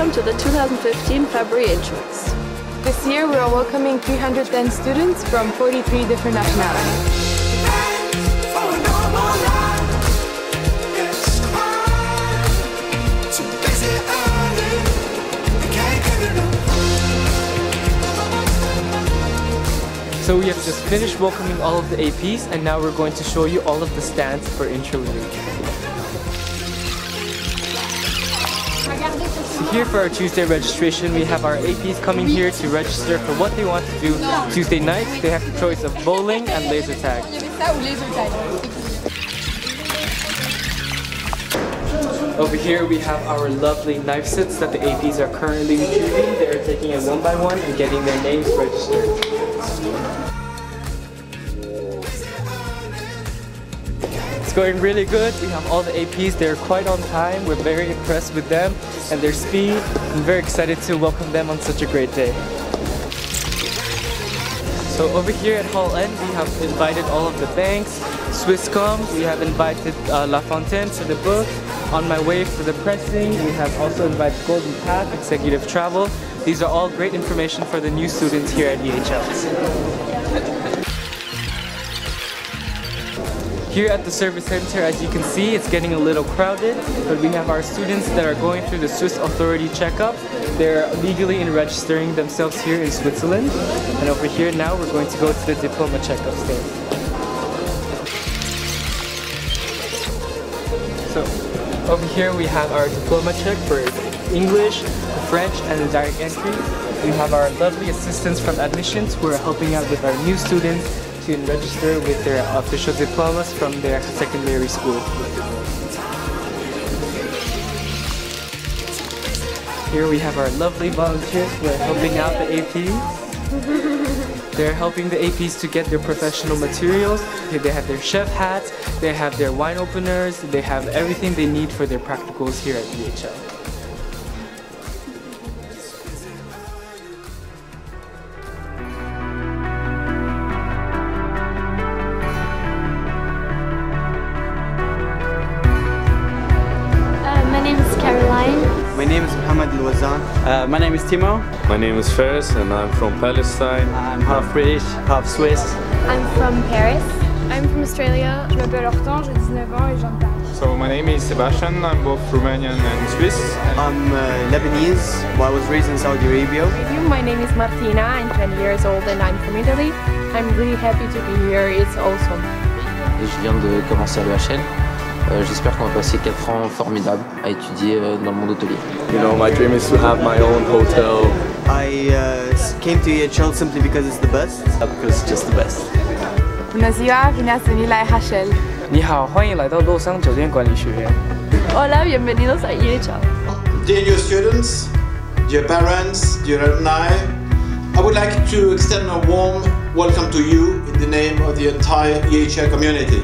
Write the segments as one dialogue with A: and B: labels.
A: welcome to the 2015 February Intrix.
B: This year we are welcoming 310 students from 43 different nationalities.
C: So we have just finished welcoming all of the APs and now we're going to show you all of the stands for Intraleague. So here for our Tuesday registration, we have our APs coming here to register for what they want to do Tuesday night. They have the choice of bowling and laser tag. Over here we have our lovely knife sets that the APs are currently retrieving. They are taking it one by one and getting their names registered. It's going really good. We have all the APs. They're quite on time. We're very impressed with them and their speed. I'm very excited to welcome them on such a great day. So over here at Hall N, we have invited all of the banks, Swisscom, we have invited uh, La Fontaine to the booth. On my way for the pressing, we have also invited Golden Path, Executive Travel. These are all great information for the new students here at EHL. Here at the service center, as you can see, it's getting a little crowded, but we have our students that are going through the Swiss authority checkup. They're legally in registering themselves here in Switzerland. And over here now, we're going to go to the diploma checkup stand. So, over here we have our diploma check for English, French, and the direct entry. We have our lovely assistants from admissions who are helping out with our new students to register with their official diplomas from their secondary school. Here we have our lovely volunteers who are helping out the APs. They're helping the APs to get their professional materials. They have their chef hats, they have their wine openers, they have everything they need for their practicals here at EHL.
D: Name is
E: Timo.
F: My name is Ferris and I'm from Palestine.
E: I'm half British, half Swiss.
G: I'm from Paris.
H: I'm from Australia.
I: Je m'appelle Hortense, j'ai 19 ans et je viens
J: So my name is Sebastian, I'm both Romanian and Swiss.
D: I'm uh, Lebanese, well, I was raised in Saudi Arabia.
K: My name is Martina, I'm 20 years old and I'm from Italy. I'm really happy to be here, it's awesome.
L: Je viens de commencer à l'EHL. Euh, J'espère qu'on va passer 4 ans formidables à étudier euh, dans le monde hôtelier.
F: You know, my dream is to have my own hotel.
D: I uh, came to EHL simply because it's the best.
L: Because it's just the best.
B: Bună ziua, bine ați venit la EHL.
C: 你好，欢迎来到洛桑酒店管理学院。
A: Hola, bienvenidos a EHL.
M: Dear students, dear parents, dear alumni, I would like to extend a warm welcome to you in the name of the entire EHL community.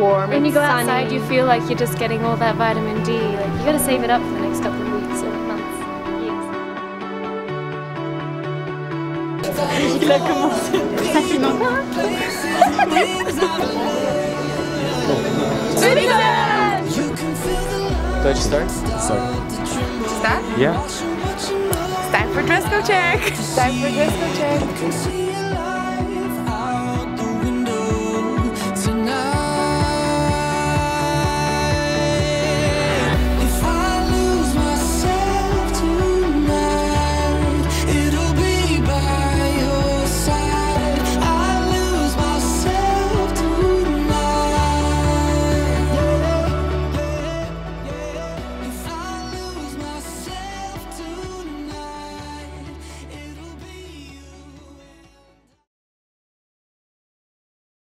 K: warm.
A: When you go
K: sunny.
A: outside, you feel like you're just getting all that vitamin D. Like you got to save it up for the next couple of weeks or months, years.
B: Il a commencé facilement.
C: Do I just start? Start.
B: Start?
C: Yeah.
B: It's time for dress code check. It's time for dress code check.